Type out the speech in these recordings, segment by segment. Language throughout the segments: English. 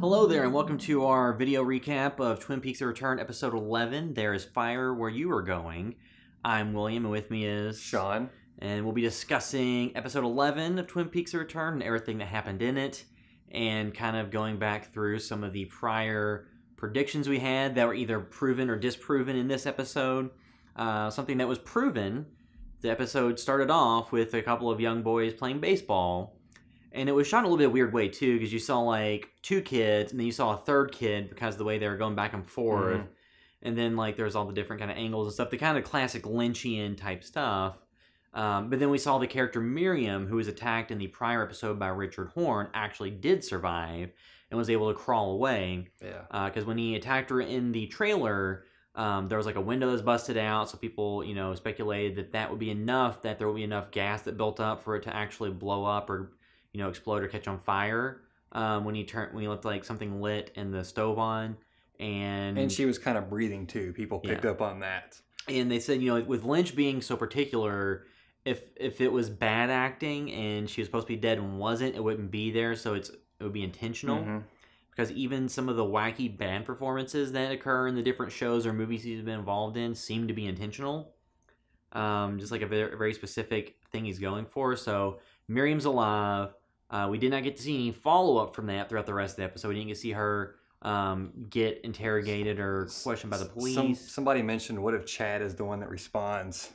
Hello there, and welcome to our video recap of Twin Peaks: The Return, episode 11. There is fire where you are going. I'm William, and with me is Sean. and we'll be discussing episode 11 of Twin Peaks: The Return and everything that happened in it, and kind of going back through some of the prior predictions we had that were either proven or disproven in this episode. Uh, something that was proven. The episode started off with a couple of young boys playing baseball and it was shot in a little bit weird way too because you saw like two kids and then you saw a third kid because of the way they were going back and forth Mhm. and then like there's all the different kind of angles and stuff the kind of classic lynchian type stuff um, but then we saw the character miriam who was attacked in the prior episode by richard horne actually did survive and was able to crawl away Yeah. because when he attacked her in the trailer, um, there was like a window that was busted out, so people, you know, speculated that that would be enough, that there would be enough gas that built up for it to actually blow up or, you know, explode or catch on fire. Um, when he turned, when he left like something lit and the stove on, and And she was kind of breathing too. People picked Yeah. up on that. and they said, you know, with Lynch being so particular, if if it was bad acting and she was supposed to be dead and wasn't, it wouldn't be there. So it's it would be intentional Mhm. because even some of the wacky band performances that occur in the different shows or movies he's been involved in seem to be intentional. Um, just like a very, very specific thing he's going for. So Miriam's alive. Uh, we did not get to see any follow up from that throughout the rest of the episode. We didn't get to see her um, get interrogated or questioned by the police. Some, somebody mentioned, what if Chad is the one that responds?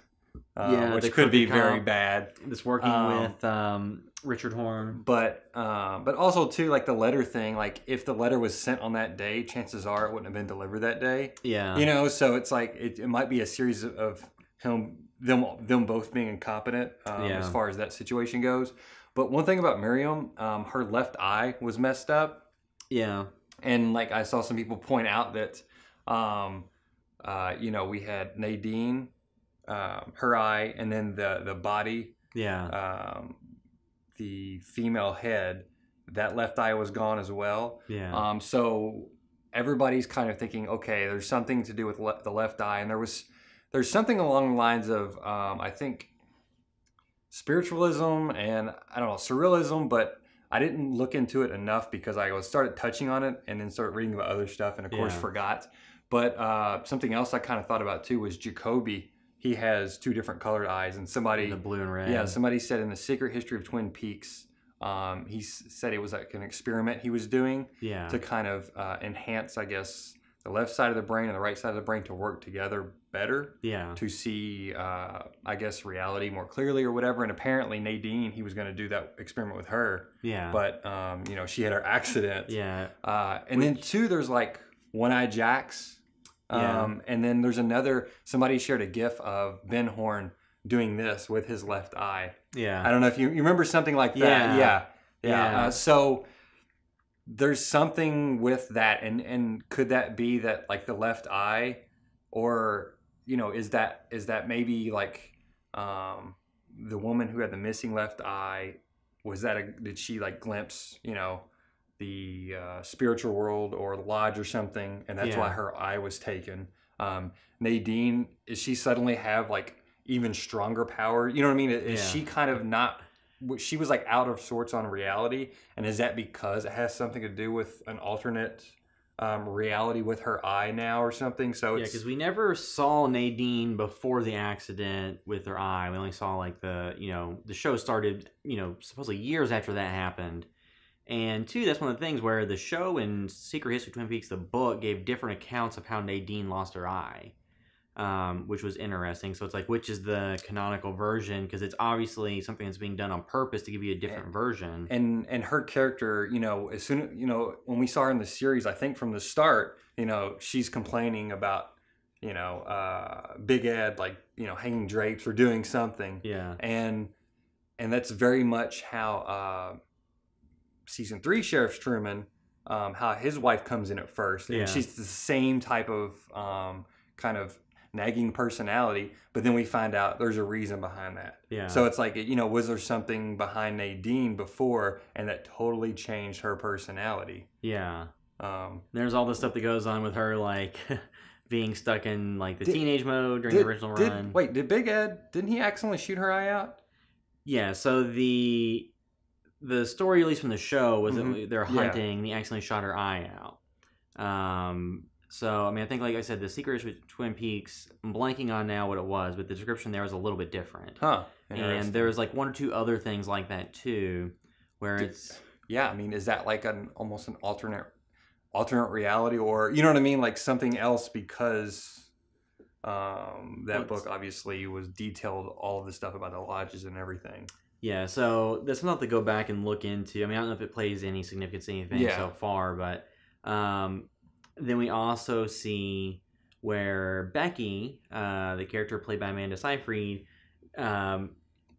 Uh, Yeah, which could be very bad. That's working Um, with um, Richard Horne. But uh, but also too, like the letter thing. Like if the letter was sent on that day, chances are it wouldn't have been delivered that day. Yeah. You know, so it's like it, it might be a series of, of him them them both being incompetent um, Yeah. as far as that situation goes. But one thing about Miriam, um, her left eye was messed up. yeah. and like I saw some people point out that, um, uh, you know, we had Nadine, um, her eye, and then the the body, Yeah. um, the female head, that left eye was gone as well. Yeah. Um, so everybody's kind of thinking, okay, there's something to do with le- the left eye, and there was there's something along the lines of um, I think spiritualism and I don't know surrealism, but I didn't look into it enough because I was started touching on it and then started reading about other stuff, and of course Yeah. forgot. But uh, something else I kind of thought about too was Jacoby. He has two different colored eyes, and somebody the blue and red. yeah, somebody said in the Secret History of Twin Peaks, um, he s- said it was like an experiment he was doing yeah. to kind of uh, enhance, I guess, the left side of the brain and the right side of the brain to work together better yeah. to see, uh, I guess, reality more clearly or whatever. And apparently, Nadine, he was going to do that experiment with her, Yeah. but um, you know, she had her accident. yeah. Uh, and then two, there's like One Eye Jacks. Yeah. Um, and then there's another. Somebody shared a GIF of Ben Horne doing this with his left eye. Yeah. I don't know if you, you remember something like that. Yeah. Yeah. Yeah. Yeah. Uh, so there's something with that, and and could that be that like the left eye, or you know, is that is that maybe like um, the woman who had the missing left eye? Was that a did she like glimpse you know the uh, spiritual world or the lodge or something, and that's why her eye was taken? Um, Nadine, is she suddenly have like even stronger power? You know what I mean? Is Yeah. she kind of not? She was like out of sorts on reality, and is that because it has something to do with an alternate um, reality with her eye now or something? So Yeah, because we never saw Nadine before the accident with her eye. We only saw like the, you know, the show started, you know, supposedly years after that happened. And two, that's one of the things where the show and Secret History of Twin Peaks, the book, gave different accounts of how Nadine lost her eye, um, which was interesting. So it's like, which is the canonical version? Because it's obviously something that's being done on purpose to give you a different version. and and her character, you know, as soon as you know when we saw her in the series, I think from the start, you know, she's complaining about you know uh, Big Ed like you know hanging drapes or doing something, yeah. and and that's very much how uh, season three Sheriff Truman, um, how his wife comes in at first, and Yeah. she's the same type of um, kind of nagging personality, but then we find out there's a reason behind that. Yeah. So it's like, you know, was there something behind Nadine before and that totally changed her personality? yeah. Um, There's all the stuff that goes on with her, like being stuck in like the Did- teenage mode during did, the original did- run. Wait, did Big Ed, didn't he accidentally shoot her eye out? Yeah, so the the story, at least from the show, was Mhm. that they're Yeah. hunting. and He accidentally shot her eye out. Um, so I mean, I think like I said, the secret with Twin Peaks. I'm blanking on now what it was, but the description there was a little bit different. Huh. And Interesting. there's like one or two other things like that too, where Did- it's yeah, I mean, is that like an almost an alternate alternate reality, or you know what I mean, like something else? Because um, that book obviously was detailed all of the stuff about the lodges and everything. Yeah, so that's something to go back and look into. I mean, I don't know if it plays any significance in anything Yeah. so far, but um, then we also see where Becky, uh, the character played by Amanda Seyfried, um,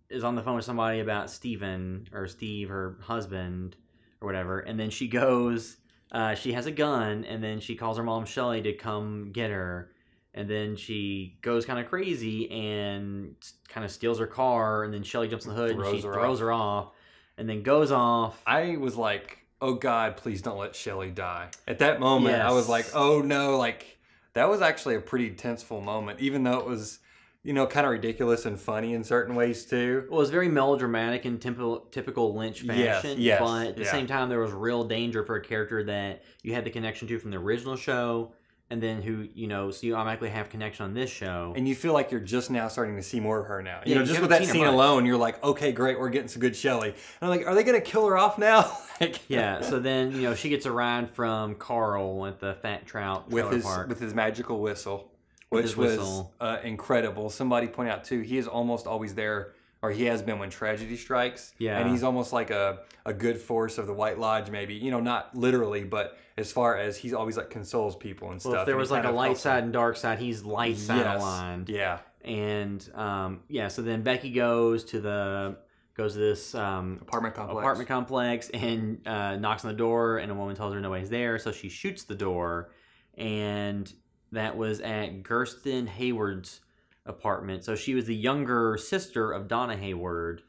is on the phone with somebody about Steven or Steve, her husband, or whatever, and then she goes. Uh, she has a gun, and then she calls her mom Shelly to come get her, and then she goes kind of crazy and kind of steals her car, and then Shelly jumps in the hood and Throws she her throws off. her off, and then goes off. I was like, oh God, please don't let Shelly die. At that moment, I was like, oh no, like that was actually a pretty tenseful moment, even though it was, you know, kind of ridiculous and funny in certain ways too. Well, it was very melodramatic in typical typical Lynch Yes, fashion, yes, but at the yeah. same time, there was real danger for a character that you had the connection to from the original show, and then who you know, so you automatically have connection on this show. And you feel like you're just now starting to see more of her now. You Yeah, know, you just with that scene much. alone, you're like, okay, great, we're getting some good Shelly. And I'm like, are they gonna kill her off now? like, yeah, so then you know she gets a ride from Carl at the Fat Trout with his park. with his magical whistle, With which his was whistle. Uh, incredible. Somebody pointed out too, he is almost always there, or he has been when tragedy strikes. Yeah. and he's almost like a a good force of the White Lodge, maybe. You know, not literally, but as far as he's always like consoles people and well, stuff. if there was like a light side and dark side, he's light side Yes. aligned. Yeah, And um, yeah, so then Becky goes to the goes to this um, apartment complex. apartment complex and uh, knocks on the door, and a woman tells her nobody's there, so she shoots the door, and that was at Gersten Hayward's apartment. So she was the younger sister of Donna Hayward,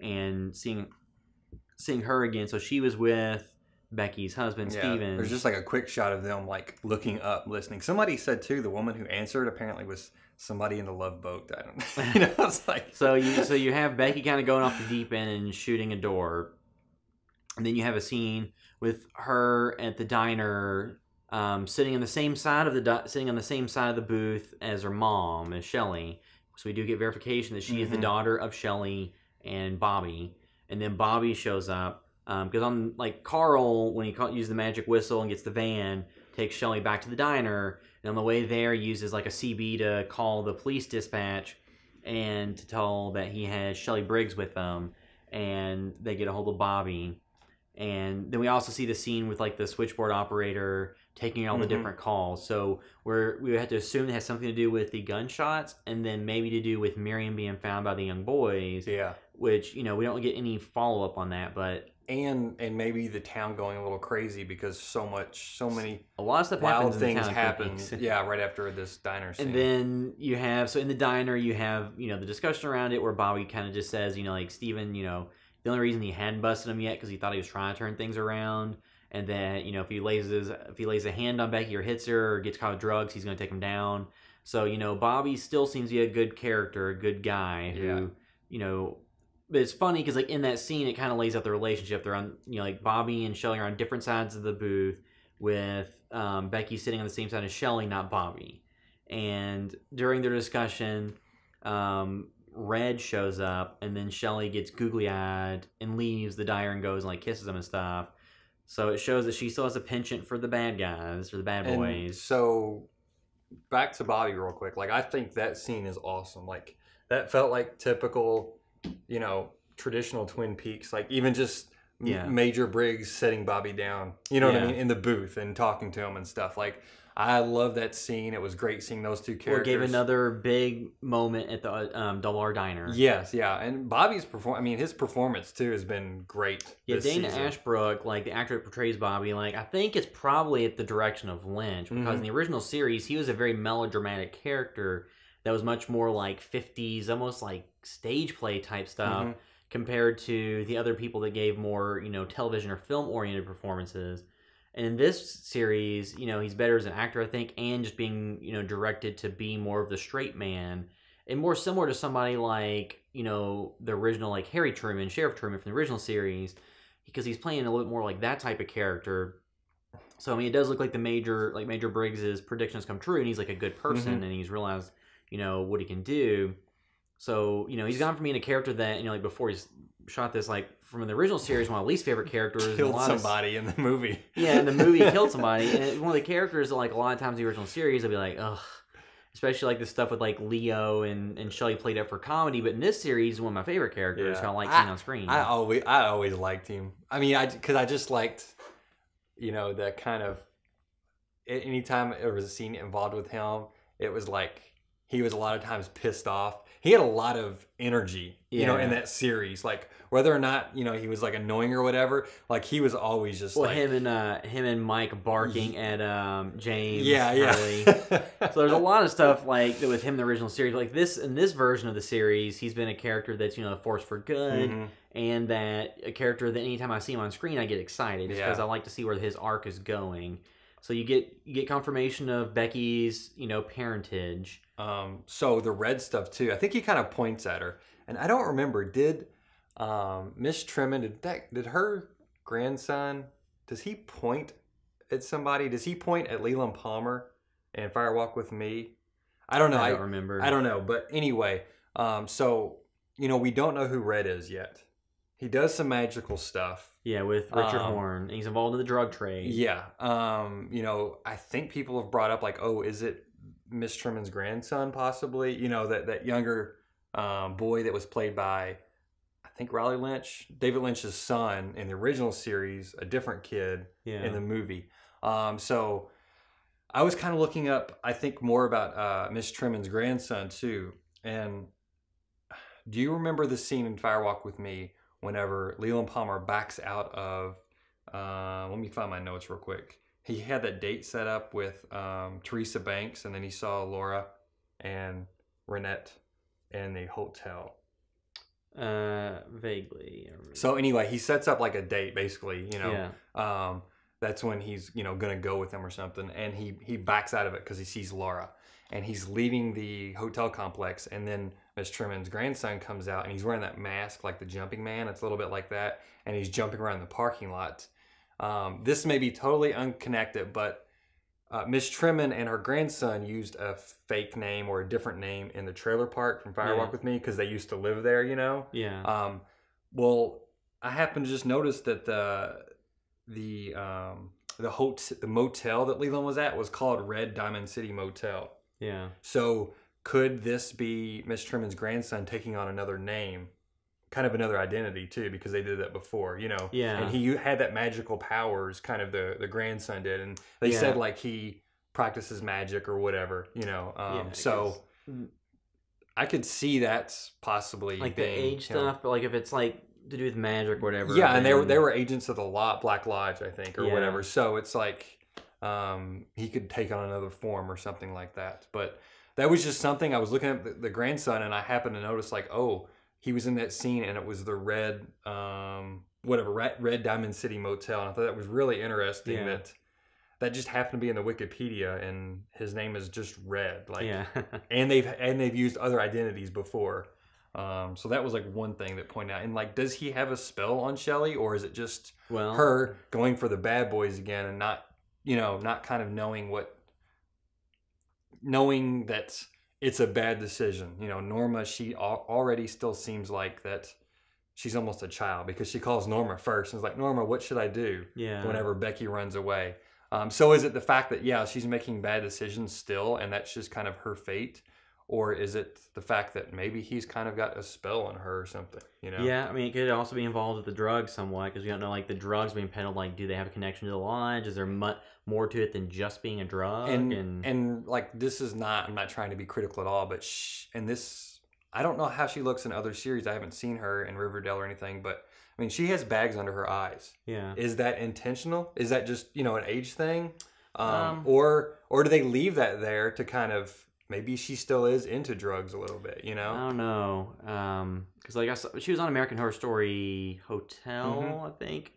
and seeing seeing her again. So she was with Becky's husband, Yeah, Steven. There's just like a quick shot of them like looking up, listening. Somebody said too, the woman who answered apparently was somebody in the love boat. I don't you know, it's like So you so you have Becky kind of going off the deep end and shooting a door, and then you have a scene with her at the diner, um, sitting on the same side of the sitting on the same side of the booth as her mom, as Shelly. So we do get verification that she is the Mhm. daughter of Shelly and Bobby, and then Bobby shows up because on like Carl when he uses the magic whistle and gets the van, takes Shelly back to the diner, and on the way there uses like a CB to call the police dispatch and to tell that he has Shelly Briggs with them, and they get a hold of Bobby. And then we also see the scene with like the switchboard operator taking all the Mhm. different calls. So we're we have to assume it has something to do with the gunshots, and then maybe to do with Miriam being found by the young boys. yeah. Which you know we don't get any follow up on that, but And and maybe the town going a little crazy because so much, so many a lot of stuff wild things happen. Yeah, right after this diner scene. And then you have so in the diner you have you know the discussion around it where Bobby kind of just says you know like Steven you know the only reason he hadn't busted him yet because he thought he was trying to turn things around and then you know if he lays his if he lays a hand on Becky or hits her or gets caught with drugs he's going to take him down. So you know Bobby still seems to be a good character, a good guy who Yeah. you know. But it's funny because like in that scene it kind of lays out the relationship. They're on you know like Bobby and Shelly are on different sides of the booth with um, Becky sitting on the same side as Shelly, not Bobby and during their discussion, um, Red shows up, and then Shelly gets googly eyed and leaves the diner and goes and like kisses him and stuff. So it shows that she still has a penchant for the bad guys or the bad And boys. so back to Bobby real quick. Like I think that scene is awesome. Like that felt like typical, you know, traditional Twin Peaks. Like even just Yeah. Major Briggs setting Bobby down. You know what I mean in the booth and talking to him and stuff. Like I love that scene. It was great seeing those two Or characters. gave another big moment at the um, Double R Diner. Yes, yeah, and Bobby's perform. I mean, his performance too has been great. Yeah, Dana season. Ashbrook, like the actor that portrays Bobby, like I think it's probably at the direction of Lynch because Mhm. in the original series he was a very melodramatic character that was much more like 50s, almost like stage play type stuff Mhm. compared to the other people that gave more, you know, television or film oriented performances. And in this series, you know, he's better as an actor, I think, and just being, you know, directed to be more of the straight man. and more similar to somebody like you know the original like Harry Truman, Sheriff Truman from the original series, because he's playing a little bit more like that type of character. So I mean, it does look like the major like Major Briggs's predictions come true, and he's like a good person, Mhm. and he's realized you know what he can do. So you know he's gone from being a character that you know like before he's shot this like from the original series one of my least favorite characters. and a Killed of- somebody in the movie. yeah, in the movie killed somebody, and one of the characters that like a lot of times in the original series, I'd be like, ugh. Especially like the stuff with like Leo and and Shelly played up for comedy, but in this series, one of my favorite characters, Yeah. who I like seeing on screen. I always I always liked him. I mean, I because I just liked, you know, that kind of. a- Anytime there was a scene involved with him, it was like he was a lot of times pissed off. He had a lot of energy, you know, in that series. Like whether or not you know he was like annoying or whatever, like he was always just well, like him and uh him and Mike barking at um James. yeah, yeah. So there's a lot of stuff like with him in the original series. Like this in this version of the series, he's been a character that's you know a force for good. Mhm. and that a character that anytime I see him on screen, I get excited because Yeah. I like to see where his arc is going. So you get you get confirmation of Becky's you know parentage. Um, so the red stuff too. I think he kind of points at her, and I don't remember. Did um, Miss Tremond did that? Did her grandson? Does he point at somebody? Does he point at Leland Palmer and Fire Walk with Me? I don't know. I I, don't remember. I don't know. But anyway, um, so you know we don't know who Red is yet. He does some magical stuff. Yeah, with Richard Um, Horne, he's involved in the drug trade. Yeah. Um, you know, I think people have brought up like, oh, is it Miss Tremond's grandson possibly? You know, that that younger um, boy that was played by I think Riley Lynch, David Lynch's son in the original series, a different kid yeah. in the movie. Um, so I was kind of looking up, I think more about uh, Miss Tremond's grandson too. And do you remember the scene in Firewalk with Me whenever Leland Palmer backs out of? Uh, let me find my notes real quick. He had that date set up with um, Teresa Banks, and then he saw Laura and Ronette in the hotel. uh, vaguely. So anyway, he sets up like a date, basically. You know, yeah, um, that's when he's you know gonna go with them or something, and he he backs out of it because he sees Laura, and he's leaving the hotel complex, and then Miss Tremond's grandson comes out, and he's wearing that mask like the jumping man. It's a little bit like that, and he's jumping around the parking lot. Um, this may be totally unconnected, but uh, Miss Tremond and her grandson used a fake name or a different name in the trailer park from Firewalk Yeah. with Me because they used to live there, you know. yeah. Um, well, I happened to just notice that the the um, the hotel, the motel that Leland was at was called Red Diamond City Motel. yeah. So could this be Miss Tremond's grandson taking on another name, kind of another identity too, because they did that before, you know? Yeah. And he had that magical powers, kind of the the grandson did, and they Yeah. said like he practices magic or whatever, you know. Um, Yeah, so. 'cause- I could see that's possibly like the age you know, stuff, but like if it's like to do with magic or whatever. yeah, and they were they were agents of the lot Black Lodge, I think, or Yeah. whatever. So it's like um, he could take on another form or something like that. But that was just something I was looking at the, the grandson, and I happened to notice like, oh, he was in that scene, and it was the red, um, whatever, red, red Diamond City Motel, and I thought that was really interesting Yeah. that that just happened to be in the Wikipedia, and his name is just Red, like, yeah. and they've and they've used other identities before. Um, so that was like one thing that pointed out. And like, does he have a spell on Shelly, or is it just well, her going for the bad boys again and not, you know, not kind of knowing what, knowing that it's a bad decision. You know, Norma, she al- already still seems like that. She's almost a child because she calls Norma first and is like, Norma, what should I do? yeah. whenever Becky runs away. Um, so is it the fact that yeah she's making bad decisions still, and that's just kind of her fate, or is it the fact that maybe he's kind of got a spell on her or something? You know? Yeah, I mean, it could also be involved with the drugs somewhat because we don't know, like, the drugs being peddled. Like, do they have a connection to the lodge? Is there mu- more to it than just being a drug? And, and like this is not. I'm not trying to be critical at all, but sh- and this I don't know how she looks in other series. I haven't seen her in Riverdale or anything, but I mean she has bags under her eyes. yeah, Is that intentional? Is that just you know an age thing, um, Um, or or do they leave that there to kind of maybe she still is into drugs a little bit? You know, I don't know. Um, because like I saw, she was on American Horror Story Hotel, Mhm. I think.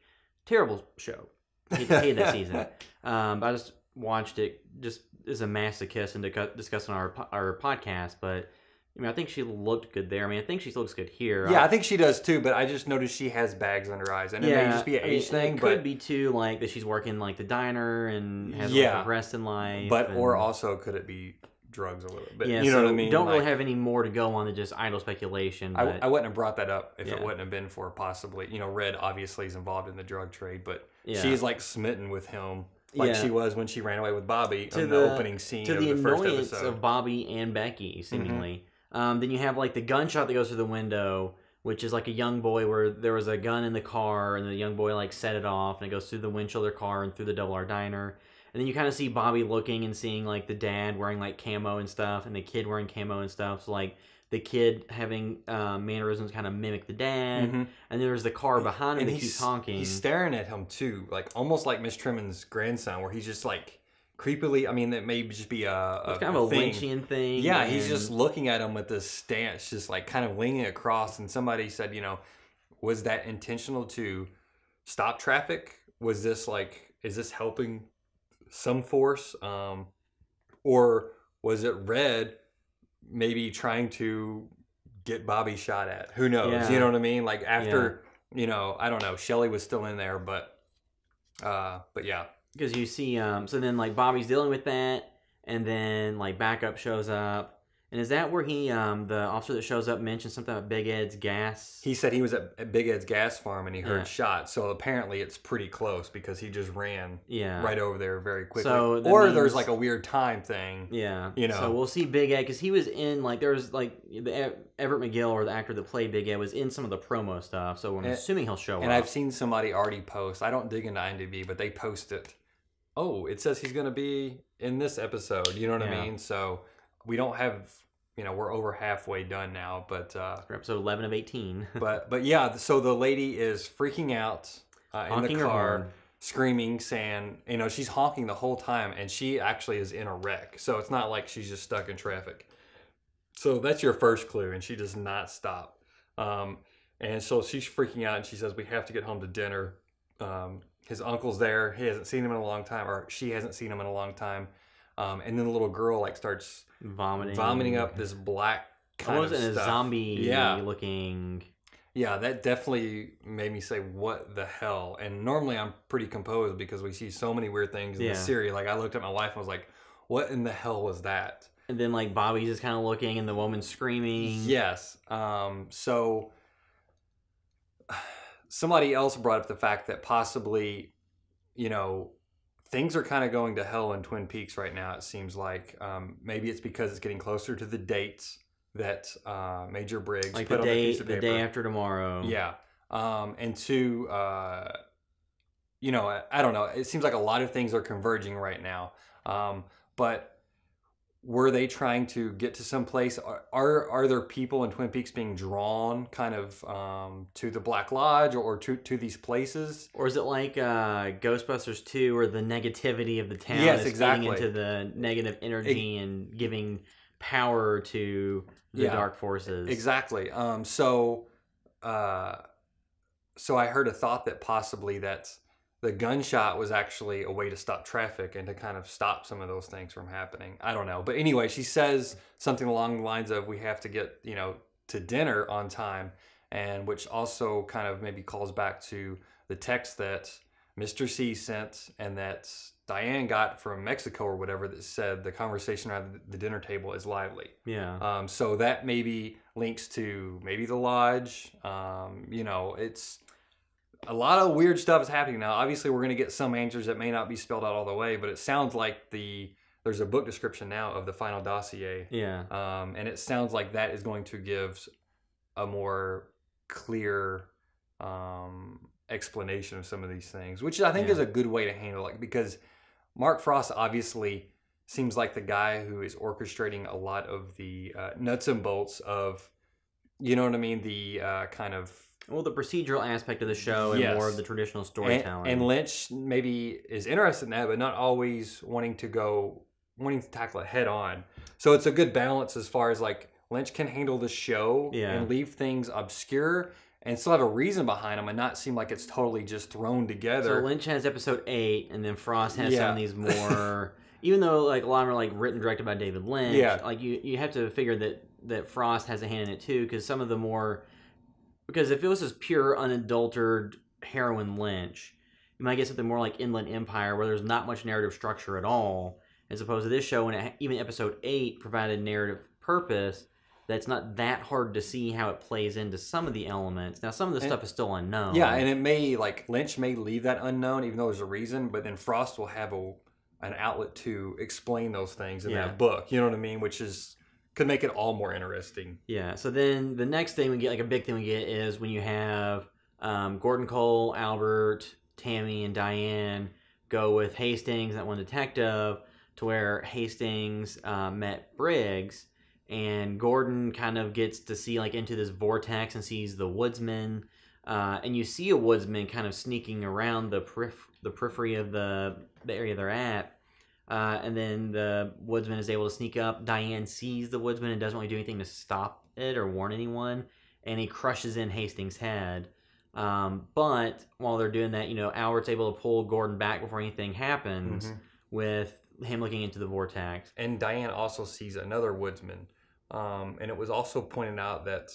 Terrible show. Hate, hated that season. Um, but I just watched it just as a masochist and discuss- discussing our our podcast. But I mean, I think she looked good there. I mean, I think she looks good here. Yeah, I think she does too, but I just noticed she has bags under her eyes, and it may just be an I mean, age thing, It but could be too like that she's working like the diner and has Yeah. like, progressed in life. but or also could it be drugs a little bit? yeah, you know so what I mean? Don't really have any more to go on than just idle speculation. I, But I wouldn't have brought that up if it wouldn't have been for possibly, you know, Red obviously is involved in the drug trade, but yeah. she's like smitten with him, like Yeah. she was when she ran away with Bobby To in the- opening scene to of the the first annoyance episode. Mm-hmm. of Bobby and Becky, seemingly. Um, then you have like the gunshot that goes through the window, which is like a young boy where there was a gun in the car, and the young boy like set it off, and it goes through the windshield of their car and through the Double R Diner. And then you kind of see Bobby looking and seeing like the dad wearing like camo and stuff, and the kid wearing camo and stuff. So like the kid having uh, mannerisms kind of mimic the dad, Mhm. and then there's the car behind him and that he's keeps honking. He's staring at him too, like almost like Miss Tremond's grandson, where he's just like creepily. I mean, that may just be a, a it's kind of a thing. Lynchian thing. Yeah, he's just looking at him with this stance, just like kind of leaning across. And somebody said, you know, was that intentional to stop traffic? Was this like, is this helping some force? Um, or was it Red maybe trying to get Bobby shot at? Who knows? Yeah. You know what I mean? Like after, you know, I don't know. Shelly was still in there, but, uh, but yeah. because you see um so then like bobby's dealing with that and then like backup shows up and is that where he um the officer that shows up mentions something about big ed's gas He said he was at, Big Ed's gas farm and he heard Yeah. shots. So apparently it's pretty close because he just ran yeah right over there very quickly. So or means- there's like a weird time thing. yeah you know. so we'll see big ed because he was in like there was like the everett mcgill or the actor that played big ed was in some of the promo stuff so i'm And- assuming he'll show And up And I've seen somebody already post. I don't dig into IMDb, but they post it. Oh, it says he's going to be in this episode. You know what Yeah. I mean? So we don't have, you know, we're over halfway done now, but uh, episode 11 of 18 but but yeah. So the lady is freaking out uh, in honking the car. screaming, saying, you know, she's honking the whole time, and she actually is in a wreck. So it's not like she's just stuck in traffic. So that's your first clue, and she does not stop. Um, and so she's freaking out, and she says, "We have to get home to dinner." Um, his uncle's there; he hasn't seen him in a long time, or she hasn't seen him in a long time. Um, and then the little girl like starts vomiting vomiting up this black kind almost of in a zombie Yeah. looking Yeah, that definitely made me say, "What the hell?" And normally I'm pretty composed because we see so many weird things in Yeah. the series. Like I looked at my wife and was like, "What in the hell was that?" and then like bobby's just kind of looking and the woman's screaming Yes. Um, so somebody else brought up the fact that possibly, you know, things are kind of going to hell in Twin Peaks right now. It seems like um, maybe it's because it's getting closer to the dates that uh, Major Briggs like put the on a day piece of paper. the day after tomorrow Yeah. Um, and two, uh, you know, I, I don't know. It seems like a lot of things are converging right now. Um, but were they trying to get to some place? Are, are are there people in Twin Peaks being drawn kind of um, to the Black Lodge or to to these places? Or is it like uh, Ghostbusters 2 where the negativity of the town Yes, is exactly. feeding into the negative energy and giving power to the Yeah. dark forces? Exactly. Um, so, uh, so I heard a thought that possibly that the gunshot was actually a way to stop traffic and to kind of stop some of those things from happening. I don't know, but anyway, she says something along the lines of, "We have to get you know to dinner on time," and which also kind of maybe calls back to the text that Mr. C sent and that Diane got from Mexico or whatever that said the conversation around the dinner table is lively. Yeah. Um, so that maybe links to maybe the lodge. Um, you know, it's a lot of weird stuff is happening now. Obviously, we're going to get some answers that may not be spelled out all the way, but it sounds like the there's a book description now of the final dossier, yeah. um, and it sounds like that is going to give a more clear um, explanation of some of these things, which I think Yeah. is a good way to handle it because Mark Frost obviously seems like the guy who is orchestrating a lot of the uh, nuts and bolts of, you know what I mean, the uh, kind of Well, the procedural aspect of the show and Yes. more of the traditional storytelling. and Lynch maybe is interested in that, but not always wanting to go wanting to tackle it head on. So it's a good balance as far as like Lynch can handle the show Yeah. and leave things obscure and still have a reason behind them and not seem like it's totally just thrown together. so. Lynch has episode eight, and then Frost has some of these more. even though like a lot of them are like written directed by David Lynch, Yeah. like you you have to figure that that Frost has a hand in it too, because some of the more because if it was just pure unadulterated heroin Lynch, you might get something more like Inland Empire, where there's not much narrative structure at all, as opposed to this show, and it, even episode eight provided narrative purpose. That's not that hard to see how it plays into some of the elements. Now, some of the stuff is still unknown. Yeah, and it may like Lynch may leave that unknown, even though there's a reason. But then Frost will have a an outlet to explain those things in Yeah. that book. You know what I mean? Which is could make it all more interesting. Yeah. So then the next thing we get, like a big thing we get, is when you have um, Gordon Cole, Albert, Tammy, and Diane go with Hastings, that one detective, to where Hastings uh, met Briggs, and Gordon kind of gets to see like into this vortex and sees the woodsman, uh, and you see a woodsman kind of sneaking around the periph- the periphery of the the area they're at. Uh, and then the woodsman is able to sneak up. Diane sees the woodsman and doesn't really do anything to stop it or warn anyone. And he crushes in Hastings' head. Um, but while they're doing that, you know, Albert's able to pull Gordon back before anything happens Mhm. with him looking into the vortex. And Diane also sees another woodsman. Um, and it was also pointed out that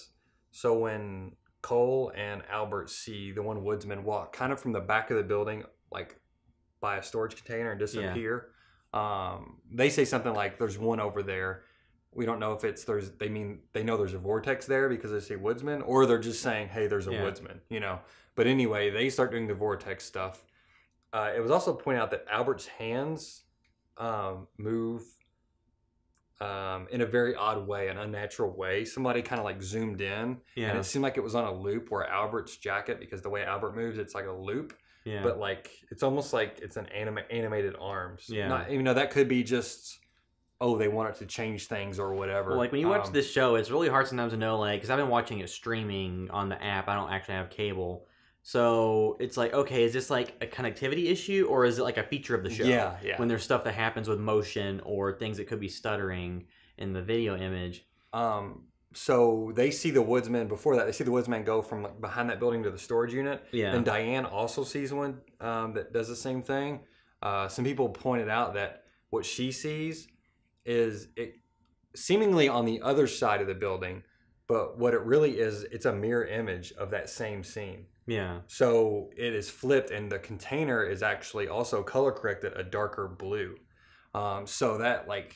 so when Cole and Albert see the one woodsman walk kind of from the back of the building, like by a storage container and disappear, um, they say something like, "There's one over there." We don't know if it's there's. They mean they know there's a vortex there because they say woodsman, or they're just saying, "Hey, there's a Yeah. woodsman," you know. But anyway, they start doing the vortex stuff. Uh, it was also pointed out that Albert's hands um, move um, in a very odd way, an unnatural way. Somebody kind of like zoomed in, Yeah. and it seemed like it was on a loop where Albert's jacket, because the way Albert moves, it's like a loop, yeah. but like it's almost like it's an anima- animated arms. Yeah. Not, you know, that could be just oh they want it to change things or whatever. Well, like when you watch Um, this show, it's really hard sometimes to know, like, because I've been watching it streaming on the app. I don't actually have cable, so it's like, okay, is this like a connectivity issue or is it like a feature of the show? Yeah, yeah. When there's stuff that happens with motion or things that could be stuttering in the video image. Um, so they see the woodsman before that. They see the woodsman go from like behind that building to the storage unit. Yeah. And Diane also sees one um, that does the same thing. Uh, some people pointed out that what she sees is it seemingly on the other side of the building, but what it really is, it's a mirror image of that same scene. yeah. So it is flipped, and the container is actually also color corrected a darker blue. Um, so that like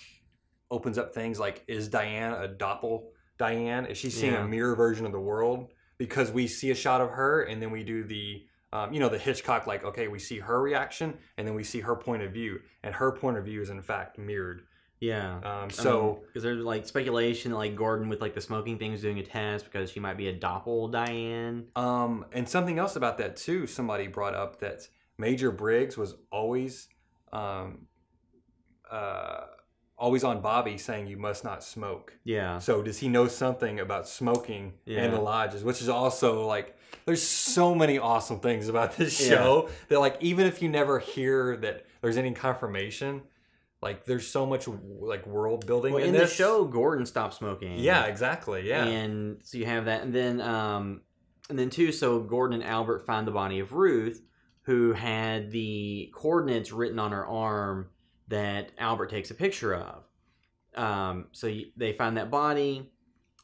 opens up things like is Diane a doppel Diane? Is she seeing Yeah. a mirror version of the world? Because we see a shot of her, and then we do the um, you know the Hitchcock like okay we see her reaction, and then we see her point of view, and her point of view is in fact mirrored. Yeah. Um, so because there's like speculation that like Gordon with like the smoking thing is doing a test because she might be a doppel Diane. Um, and something else about that too, somebody brought up that Major Briggs was always, um, uh, always on Bobby saying you must not smoke. Yeah. So does he know something about smoking Yeah. and the lodges, which is also like there's so many awesome things about this Yeah. show that like even if you never hear that there's any confirmation, like there's so much like world building Well, in, in this the show, Gordon stopped smoking. Yeah, exactly. Yeah. And so you have that, and then um, and then too. So Gordon and Albert find the body of Ruth, who had the coordinates written on her arm that Albert takes a picture of. Um, so you, they find that body,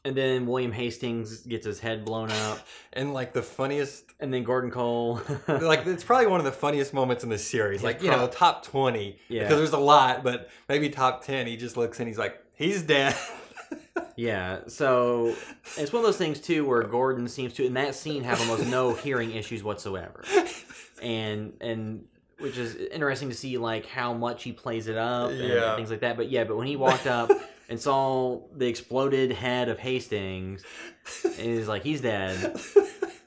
and then William Hastings gets his head blown up, and like the funniest and then Gordon Cole. like it's probably one of the funniest moments in the series. His Like you pro- know, top twenty Yeah. because there's a lot, but maybe top ten. He just looks and he's like, he's dead. Yeah, so it's one of those things too where Gordon seems to in that scene have almost no hearing issues whatsoever, and and which is interesting to see like how much he plays it up and, Yeah. and things like that. But yeah, but when he walked up and saw the exploded head of Hastings, and he's like, he's dead.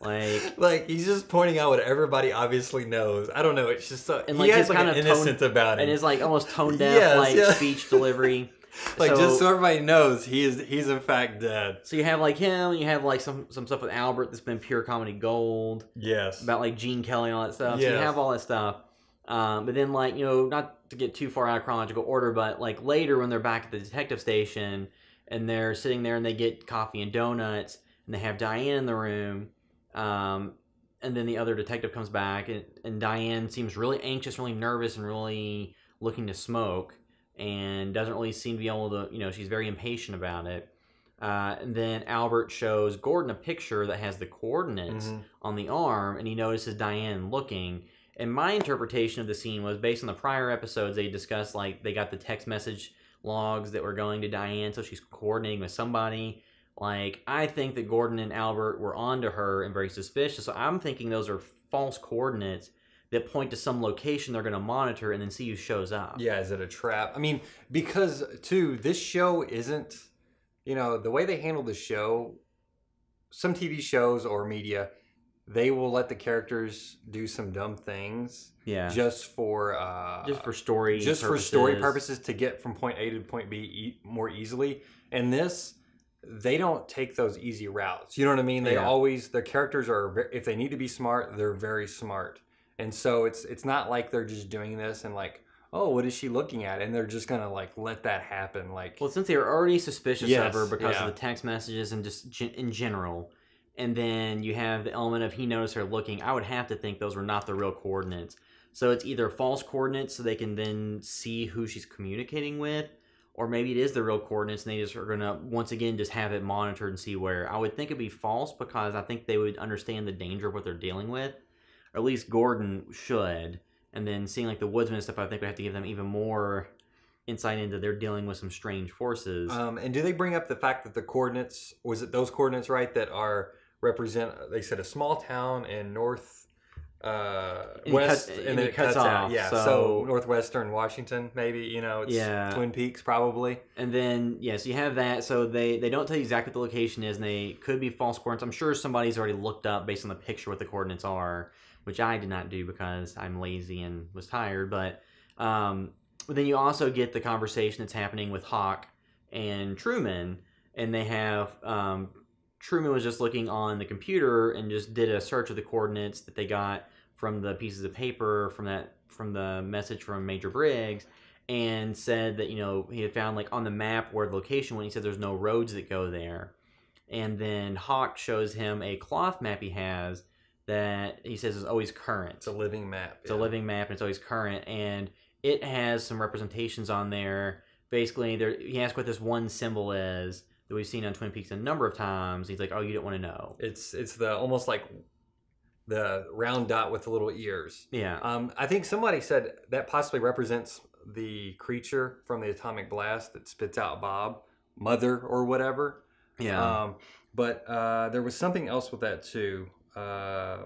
Like like he's just pointing out what everybody obviously knows. I don't know. It's just so, And, he like, has like kind an of tone- about it, and his like almost tone deaf Yes, like yeah. speech delivery. like so- just so everybody knows, he is he's in fact dead. So you have like him, you have like some some stuff with Albert that's been pure comedy gold. Yes. about like Gene Kelly and all that stuff. So you have all that stuff. Um, but then like you know, not to get too far out of chronological order, but like later when they're back at the detective station and they're sitting there and they get coffee and donuts and they have Diane in the room. Um, and then the other detective comes back and, and Diane seems really anxious, really nervous, and really looking to smoke and doesn't really seem to be able to, you know, she's very impatient about it. Uh, and then Albert shows Gordon a picture that has the coordinates Mhm. on the arm, and he notices Diane looking. And my interpretation of the scene was based on the prior episodes. They discussed like they got the text message logs that were going to Diane, so she's coordinating with somebody. Like I think that Gordon and Albert were onto her and very suspicious. So I'm thinking those are false coordinates that point to some location they're going to monitor and then see who shows up. Yeah, is it a trap? I mean, because too, this show isn't, you know, the way they handle the show. Some TV shows or media, they will let the characters do some dumb things Yeah. just for uh, Just for story. just for story purposes to get from point A to point B e- more easily. And this, they don't take those easy routes. You know what I mean? They Yeah. always their characters are if they need to be smart, they're very smart. And so it's it's not like they're just doing this and like, oh, what is she looking at? And they're just gonna like let that happen. Like, Well, since they were already suspicious Yes, of her because yeah. of the text messages and just gen- in general, and then you have the element of he noticed her looking, I would have to think those were not the real coordinates. So it's either false coordinates so they can then see who she's communicating with, or maybe it is the real coordinates and they just are gonna once again just have it monitored and see where. I would think it'd be false because I think they would understand the danger of what they're dealing with, or at least Gordon should. And then seeing like the woodsman stuff, I think we have to give them even more insight into they're dealing with some strange forces. um, and do they bring up the fact that the coordinates was it those coordinates right that are represent? They said a small town in north. Uh, And west cut- and, and then it cuts, cuts out. off, Yeah, so- so, northwestern Washington, maybe you know, it's Yeah. Twin Peaks probably. And then yes, you have that. So they they don't tell you exactly what the location is, and they could be false coordinates. I'm sure somebody's already looked up based on the picture what the coordinates are, which I did not do because I'm lazy and was tired. But um, but then you also get the conversation that's happening with Hawk and Truman, and they have um, Truman was just looking on the computer and just did a search of the coordinates that they got from the pieces of paper from that from the message from Major Briggs and said that you know he had found like on the map where the location when he said there's no roads that go there. And then hawk shows him a cloth map he has that he says is always current. It's a living map. it's a living map and it's always current and it has some representations on there. Basically there he asked what this one symbol is that we've seen on twin peaks a number of times he's like oh you don't want to know It's it's the almost like the round dot with the little ears. yeah Um, I think somebody said that possibly represents the creature from the atomic blast that spits out Bob, Mother or whatever. yeah Um, but uh, there was something else with that too. Uh,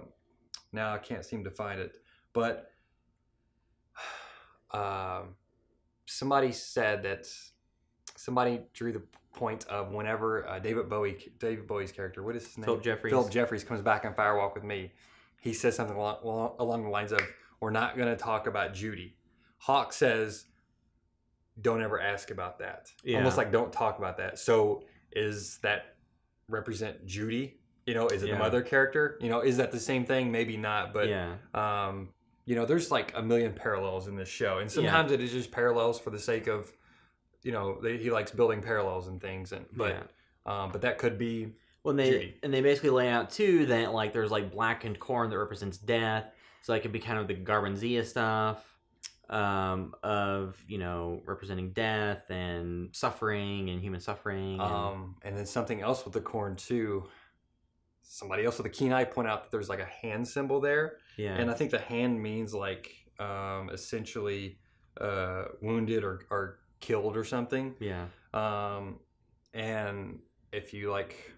now I can't seem to find it. But um, somebody said that somebody drew the point of whenever uh, David Bowie, David Bowie's character, what is his name? Philip Jeffries. Philip Jeffries comes back on Firewalk with me. He says something along, along the lines of, "We're not going to talk about Judy." Hawk says, "Don't ever ask about that." Yeah. Almost like don't talk about that. So is that represent Judy? You know, is it Yeah. the mother character? You know, is that the same thing? Maybe not, but yeah um, you know, there's like a million parallels in this show, and sometimes it is just parallels for the sake of, you know, they, he likes building parallels and things, and but yeah. um, but that could be when they Judy. and they basically lay out too that like there's like blackened corn that represents death, so that could be kind of the garmonbozia stuff um, of you know representing death and suffering and human suffering. And, Um, and then something else with the corn too. Somebody else with a keen eye point out that there's like a hand symbol there, yeah, and I think the hand means like um, essentially uh, wounded or, or killed or something. yeah, Um, and if you like,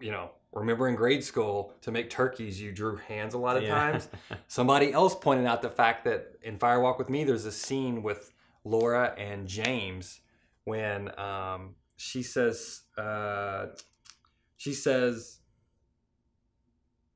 you know, remember in grade school to make turkeys, you drew hands a lot of Yeah. times. Somebody else pointed out the fact that in Firewalk with Me, there's a scene with Laura and James when um, she says, uh, she says,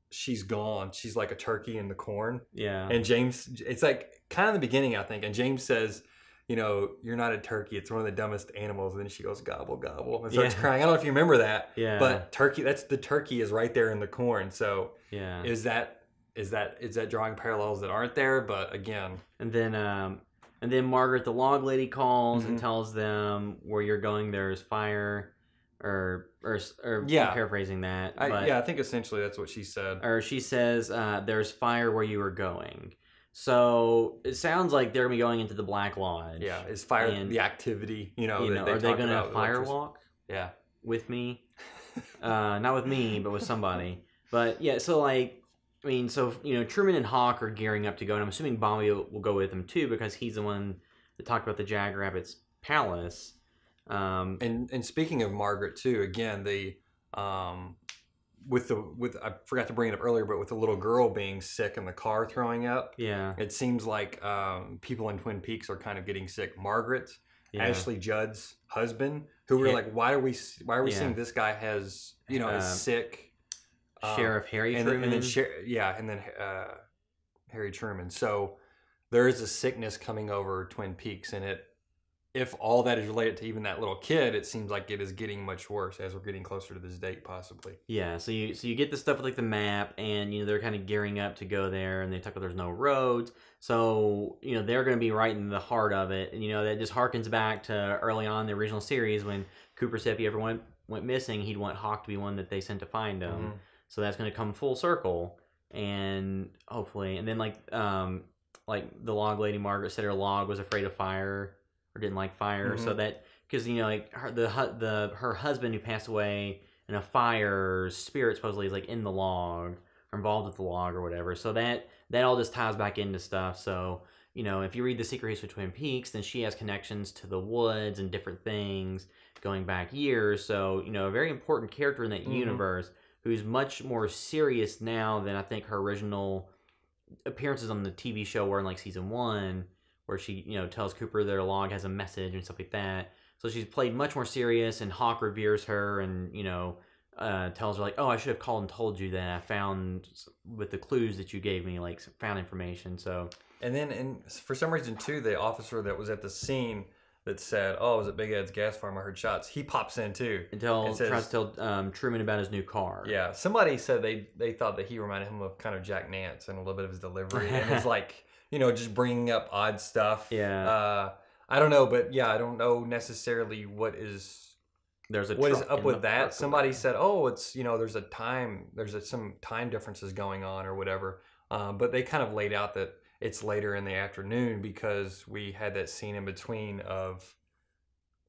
she's gone. She's like a turkey in the corn. yeah, And James, it's like kind of the beginning, I think. And James says, you know, you're not a turkey. It's one of the dumbest animals. And then she goes, gobble, gobble, and starts Yeah. crying. I don't know if you remember that. yeah, But turkey, that's the turkey is right there in the corn. So yeah. is that is that is that drawing parallels that aren't there? But again, And then um and then Margaret the log lady calls and Mhm. tells them where you're going there's fire or or, or I'm Yeah. paraphrasing that. I, yeah, I think essentially that's what she said. or she says uh, there's fire where you are going. So it sounds like they're gonna be going into the Black Lodge. Yeah, is fire And- the activity? You know, You know, are they gonna firewalk Yeah, with me? uh, not with me, but with somebody. But yeah, so like, I mean, so you know, Truman and Hawk are gearing up to go, and I'm assuming Bobby will, will go with them too because he's the one that talked about the Jack Rabbit's Palace. Um, and and speaking of Margaret too, again the um with the with I forgot to bring it up earlier, but with the little girl being sick in the car throwing up, yeah, it seems like um, people in Twin Peaks are kind of getting sick. Margaret, yeah. Ashley Judd's husband, who were like, why are we why are we Yeah. seeing this guy has you know is Uh, sick? Um, Sheriff Harry and then, Truman. and then Sher- yeah, and then uh, Harry Truman. So there is a sickness coming over Twin Peaks, and it, if all that is related to even that little kid, it seems like it is getting much worse as we're getting closer to this date, possibly. Yeah, so you so you get the stuff with like the map, and you know they're kind of gearing up to go there, and they talk about there's no roads, so you know they're going to be right in the heart of it, and you know that just harkens back to early on in the original series when Cooper said if he ever went went missing, he'd want Hawk to be one that they sent to find him. Mhm. So that's going to come full circle, and hopefully, and then like um like the log lady Margaret said her log was afraid of fire or didn't like fire, so that because you know like her the the her husband who passed away in a fire spirit supposedly is like in the log or involved with the log or whatever. So that that all just ties back into stuff. So you know if you read the Secret History of Twin Peaks, then she has connections to the woods and different things going back years. So you know a very important character in that Mhm. universe who's much more serious now than I think her original appearances on the TV show were in like season one, where she you know tells Cooper their log has a message and stuff like that. So she's played much more serious, and Hawk reveres her, and you know uh, tells her like, "Oh, I should have called and told you that I found with the clues that you gave me, like found information." So And then, and for some reason too, the officer that was at the scene that said, "Oh, I was at Big Ed's gas farm. I heard shots." He pops in too. until It says- tries to tell um, Truman about his new car. Yeah, somebody said they they thought that he reminded him of kind of Jack Nance and a little bit of his delivery, and it's like you know just bringing up odd stuff. Yeah. Uh, I don't know, but yeah, I don't know necessarily what is There's a what is up with that. Somebody said, oh, it's you know there's a time there's a, some time differences going on or whatever, um, but they kind of laid out that it's later in the afternoon because we had that scene in between of.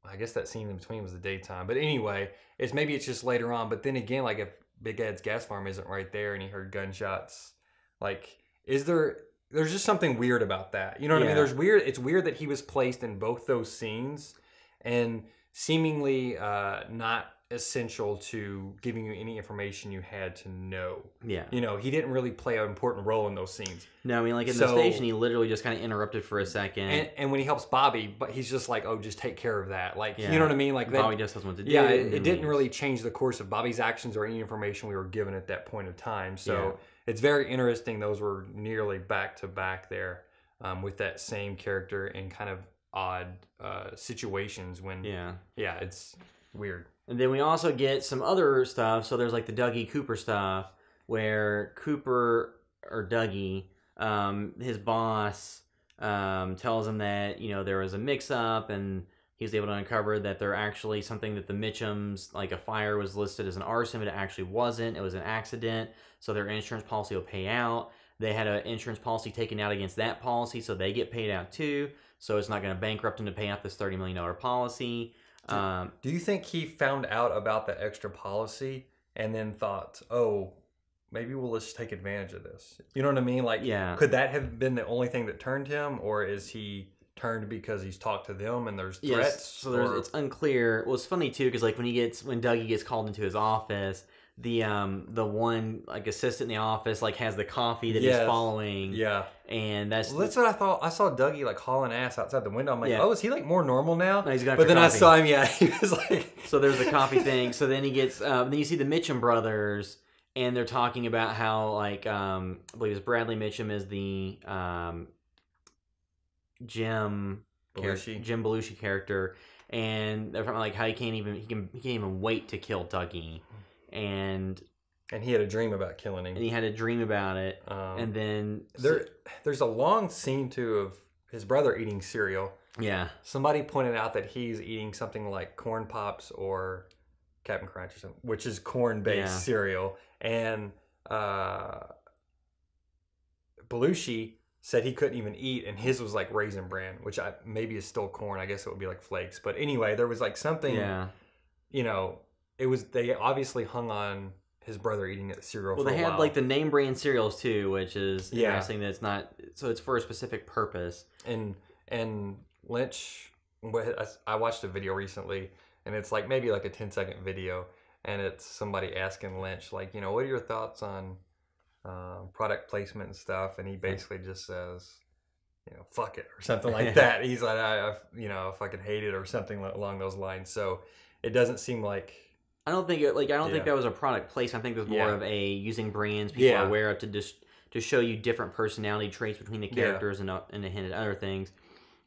I guess that scene in between was the daytime, but anyway, it's maybe it's just later on. But then again, like if Big Ed's gas farm isn't right there and he heard gunshots, like is there? There's just something weird about that. You know what I mean? There's weird. It's weird that he was placed in both those scenes, and seemingly uh, not essential to giving you any information you had to know. Yeah. You know, he didn't really play an important role in those scenes. No, I mean like in the station, he literally just kind of interrupted for a second. And, and when he helps Bobby, but he's just like, "Oh, just take care of that." Like, Yeah. you know what I mean? Like that. Bobby just doesn't want to do. yeah, it, it didn't really change the course of Bobby's actions or any information we were given at that point of time. So Yeah. It's very interesting. Those were nearly back to back there um, with that same character in kind of odd uh, situations when, yeah. Yeah. it's weird. And then we also get some other stuff. So there's like the Dougie Cooper stuff where Cooper or Dougie, um, his boss, um, tells him that, you know, there was a mix up and he was able to uncover that they're actually something that the Mitchums, like a fire was listed as an arson, but it actually wasn't. It was an accident. So their insurance policy will pay out. They had an insurance policy taken out against that policy, so they get paid out too. So it's not going to bankrupt them to pay out this $30 million policy. Um, Do you think he found out about the extra policy and then thought, oh, maybe we'll just take advantage of this? You know what I mean? Like, Yeah. could that have been the only thing that turned him, or is he turned because he's talked to them and there's Yes, threats? so there's, or- it's unclear. Well, it's funny too because like when he gets when Dougie gets called into his office, the um the one like assistant in the office like has the coffee that Yes. he's following, yeah. and that's Well, that's what I thought. I saw Dougie like hauling ass outside the window. I'm like, Yeah. oh, is he like more normal now? No, he's got but then I saw him. Yeah, he was like, so there's the coffee thing. So then he gets um, then you see the Mitchum brothers. And they're talking about how, like, um, I believe it's Bradley Mitchum is the um, Jim Belushi. Jim Belushi character, and they're talking like how he can't even he can he can't even wait to kill Dougie, and and he had a dream about killing him. and he had a dream about it, Um, and then there, there's a long scene too of his brother eating cereal. yeah, Somebody pointed out that he's eating something like corn pops or Captain Crunch or something, which is corn based Yeah. cereal. And uh, Belushi said he couldn't even eat, and his was like raisin bran, which I maybe is still corn. I guess it would be like flakes. But anyway, there was like something. Yeah. You know, it was they obviously hung on his brother eating cereal. Well, they had while. like the name brand cereals too, which is Yeah. interesting that it's not. So it's for a specific purpose. and and Lynch. I- I watched a video recently, and it's like maybe like a 10 second video, and it's somebody asking Lynch like, you know, what are your thoughts on um, product placement and stuff? And he basically just says, you know, fuck it or something like that. He's like, I, I you know, I fucking hate it or something along those lines. So it doesn't seem like I don't think it, like I don't think that was a product place. I think it was more Yeah. of a using brands people Yeah. are aware of to just to show you different personality traits between the Yeah. characters and uh, and a hint at other things.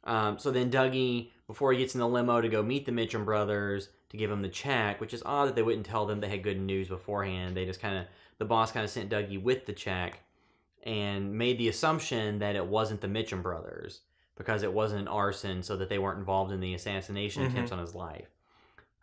Um, so then Dougie, before he gets in the limo to go meet the Mitchum brothers to give them the check, which is odd that they wouldn't tell them they had good news beforehand. They just kind of the boss kind of sent Dougie with the check and made the assumption that it wasn't the Mitchum brothers because it wasn't an arson, so that they weren't involved in the assassination Mhm. attempts on his life.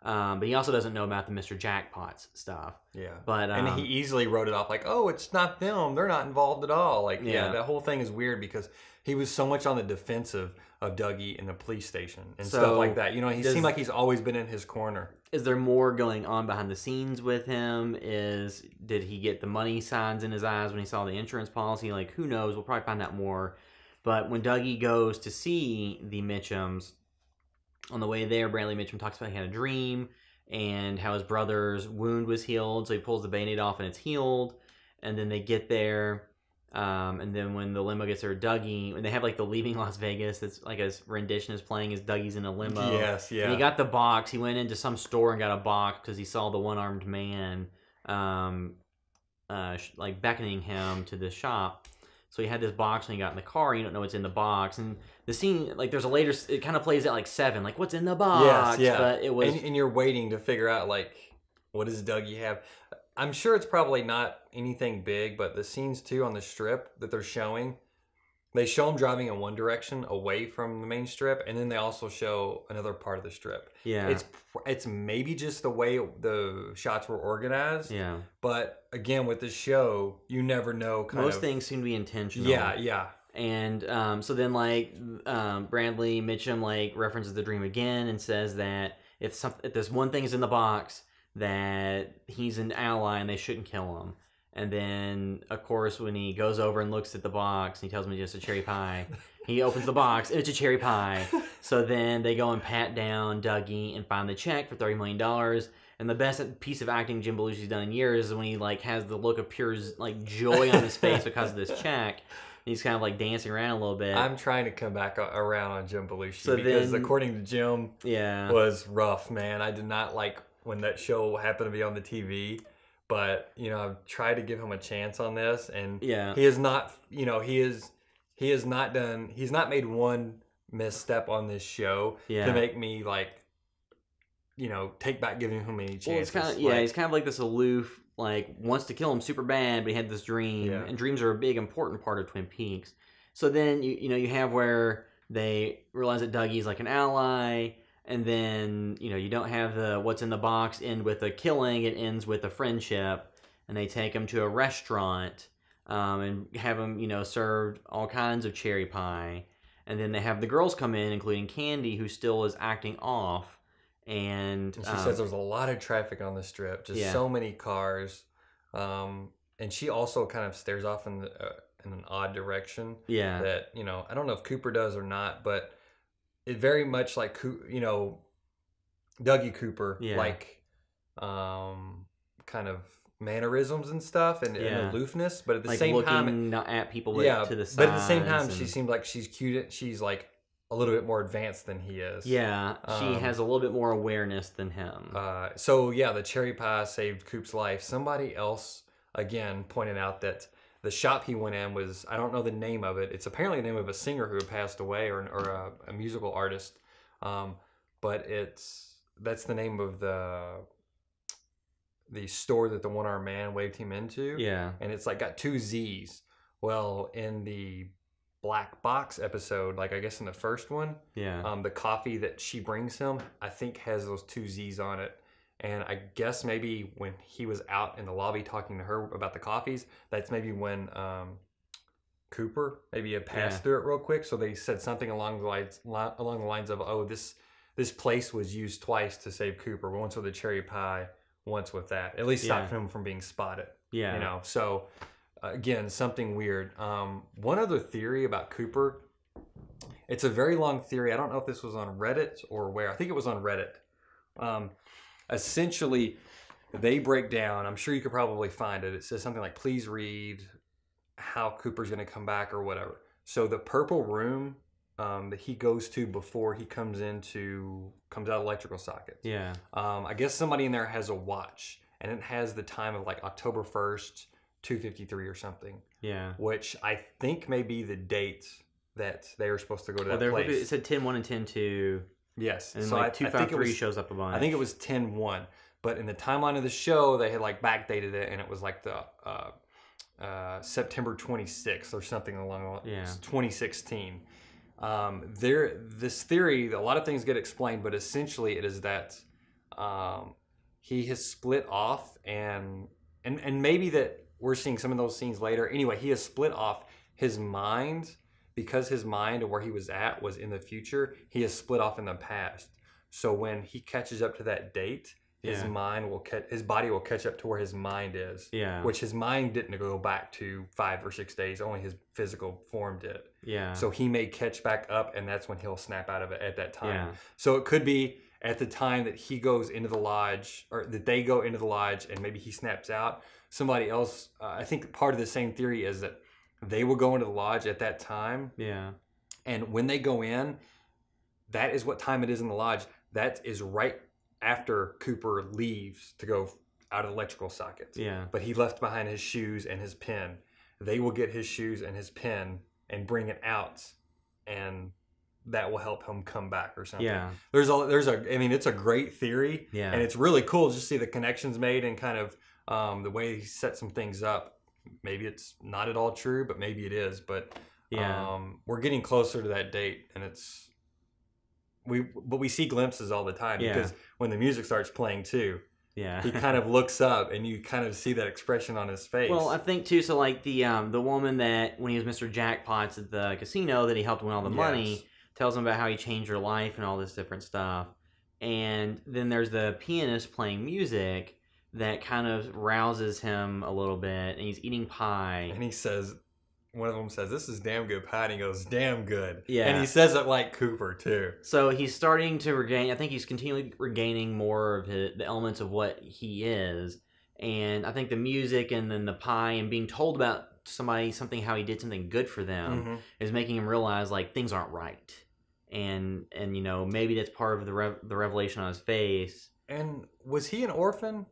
Um, but he also doesn't know about the Mr. Jackpots stuff. Yeah. But um, and he easily wrote it off like, "Oh, it's not them. They're not involved at all." Like, yeah, Yeah. that whole thing is weird because he was so much on the defensive of Dougie in the police station and So, stuff like that. You know, he does- seemed like he's always been in his corner. is there more going on behind the scenes with him? Is did he get the money signs in his eyes when he saw the insurance policy? Like who knows? We'll probably find out more. But when Dougie goes to see the Mitchums, on the way there, Bradley Mitchum talks about he had a dream and how his brother's wound was healed. So he pulls the band-aid off and it's healed. And then they get there. Um, and then when the limo gets there, Dougie, and they have like the Leaving Las Vegas, that's like a rendition is playing as Dougie's in a limo. Yes, yeah. And he got the box. He went into some store and got a box because he saw the one armed man, um, uh, sh- like beckoning him to the shop. So he had this box when he got in the car. You don't know what's in the box, and the scene like there's a later. It kind of plays at like seven, like what's in the box. yes, yeah. But it was and, and you're waiting to figure out like, what does Dougie have? I'm sure it's probably not anything big, but the scenes too on the strip that they're showing, they show him driving in one direction away from the main strip, and then they also show another part of the strip. yeah, It's it's maybe just the way the shots were organized, yeah. but again with the show, you never know. Kind Most of, things seem to be intentional. Yeah, yeah, And um, so then, like, um, Bradley Mitchum, like, references the dream again and says that if some, if there's one thing is in the box, that he's an ally and they shouldn't kill him. And then, of course, when he goes over and looks at the box, and he tells me just a cherry pie. he opens the box, and it's a cherry pie. So then they go and pat down Dougie and find the check for thirty million dollars. And the best piece of acting Jim Belushi's done in years is when he like has the look of pure like joy on his face because of this check. He's kind of like dancing around a little bit. I'm trying to come back around on Jim Belushi So because then- according to Jim, yeah. was rough, man. I did not like when that show happened to be on the TV, but you know, I've tried to give him a chance on this, and Yeah. he has not. You know, he is he has not done. He's not made one misstep on this show Yeah. to make me like, you know, take back giving him any chances. Well, it's kind of yeah. Like, he's kind of like this aloof, like wants to kill him super bad, but he had this dream, Yeah. and dreams are a big important part of Twin Peaks. So then you you know you have where they realize that Dougie's like an ally, and then you know you don't have the what's in the box end with a killing. It ends with a friendship, and they take him to a restaurant um, and have him you know served all kinds of cherry pie, and then they have the girls come in, including Candy, who still is acting off. And, And she um, says there's a lot of traffic on the strip, just Yeah. so many cars. Um, and she also kind of stares off in the, uh, in an odd direction. yeah, that you know I don't know if Cooper does or not, but it very much like you know Dougie Cooper Yeah. like um kind of mannerisms and stuff and, Yeah. and aloofness, but at the like same time, not at people yeah, to the but at the same time, she seemed like she's cute. She's like a little bit more advanced than he is. yeah, she Um, has a little bit more awareness than him. Uh, so yeah, the cherry pie saved Coop's life. Somebody else again pointed out that the shop he went in was I don't know the name of it. It's apparently the name of a singer who had passed away or, or a, a musical artist, um, but it's that's the name of the the store that the one armed man waved him into. yeah, and it's like got two Z's. Well, in the black box episode, like I guess in the first one, yeah, um, the coffee that she brings him, I think has those two Z's on it. And I guess maybe when he was out in the lobby talking to her about the coffees, that's maybe when um, Cooper. Maybe had passed Yeah. through it real quick, so they said something along the lines li- along the lines of, "Oh, this this place was used twice to save Cooper. Once with the cherry pie, once with that. At least stop Yeah. him from being spotted." Yeah. You know, so uh, again, something weird. Um, one other theory about Cooper. It's a very long theory. I don't know if this was on Reddit or where. I think it was on Reddit. Um, essentially, they break down. I'm sure you could probably find it. It says something like, "Please read how Cooper's going to come back" or whatever. So the purple room um, that he goes to before he comes into comes out of electrical sockets. Yeah. Um, I guess somebody in there has a watch, and it has the time of like October first, two fifty three or something, Yeah. which I think may be the date that they were supposed to go to Well, that there place. it said 10 1 and 10 2. Yes, And so like I, I think it 253 was. shows up a bunch. I think it was 10-1. but in the timeline of the show, they had like backdated it, and it was like the uh, uh, September twenty sixth or something along the Yeah. twenty sixteen. Um, there, this theory, a lot of things get explained, but essentially, it is that um, he has split off, and and and maybe that we're seeing some of those scenes later. Anyway, he has split off his mind because his mind and where he was at was in the future. He has split off in the past. So when he catches up to that date, his Yeah. mind will catch, his body will catch up to where his mind is. Yeah. Which his mind didn't go back to five or six days. Only his physical form did. yeah. So he may catch back up, and that's when he'll snap out of it at that time. yeah. So it could be at the time that he goes into the lodge, or that they go into the lodge, and maybe he snaps out. Somebody else, uh, I think part of the same theory is that they will go into the lodge at that time, Yeah. and when they go in, that is what time it is in the lodge. That is right after Cooper leaves to go out of electrical sockets. Yeah. But he left behind his shoes and his pen. They will get his shoes and his pen and bring it out, and that will help him come back or something. Yeah. There's a there's a I mean it's a great theory Yeah. and it's really cool just to see the connections made and kind of um, the way he set some things up. Maybe it's not at all true, but maybe it is. But yeah. um, we're getting closer to that date, and it's we but we see glimpses all the time Yeah. because when the music starts playing too, yeah. he kind of looks up and you kind of see that expression on his face. Well, I think too. So like the um the woman that when he was Mr. Jackpots at the casino that he helped win all the money Yes. tells him about how he changed her life and all this different stuff. And then there's the pianist playing music that kind of rouses him a little bit, and he's eating pie. and he says. One of them says, "This is damn good pie," and he goes, "Damn good." Yeah. and he says it like Cooper too. So he's starting to regain. I think he's continually regaining more of his, the elements of what he is, and I think the music and then the pie and being told about somebody something how he did something good for them Mhm. is making him realize like things aren't right, and and you know maybe that's part of the rev- the revelation on his face. And was he an orphan?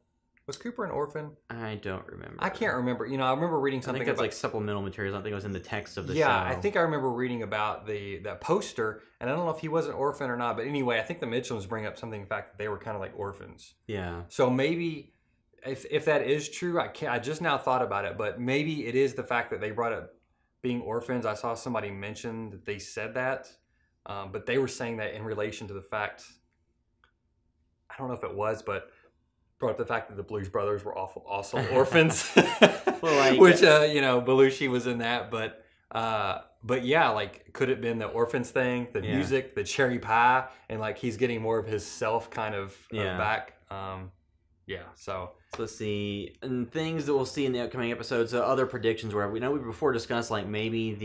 Was Cooper an orphan? I don't remember. I can't remember. You know, I remember reading I something think that's about. like supplemental materials. I think it was in the text of the yeah, show. I think I remember reading about the that poster, and I don't know if he was an orphan or not. But anyway, I think the Mitchums bring up something the fact that they were kind of like orphans. Yeah. So maybe if if that is true, I can't. I just now thought about it, but maybe it is the fact that they brought up being orphans. I saw somebody mention that they said that, um, but they were saying that in relation to the fact. I don't know if it was, but brought up the fact that the Blues Brothers were awful, also orphans, like- which uh, you know Belushi was in that, but. Uh, but yeah, like, could it been the orphans thing, the Yeah. music, the cherry pie, and like he's getting more of his self kind of, of back. Um, yeah, so So let's see, and things that we'll see in the upcoming episodes. So other predictions where we know we before discussed like maybe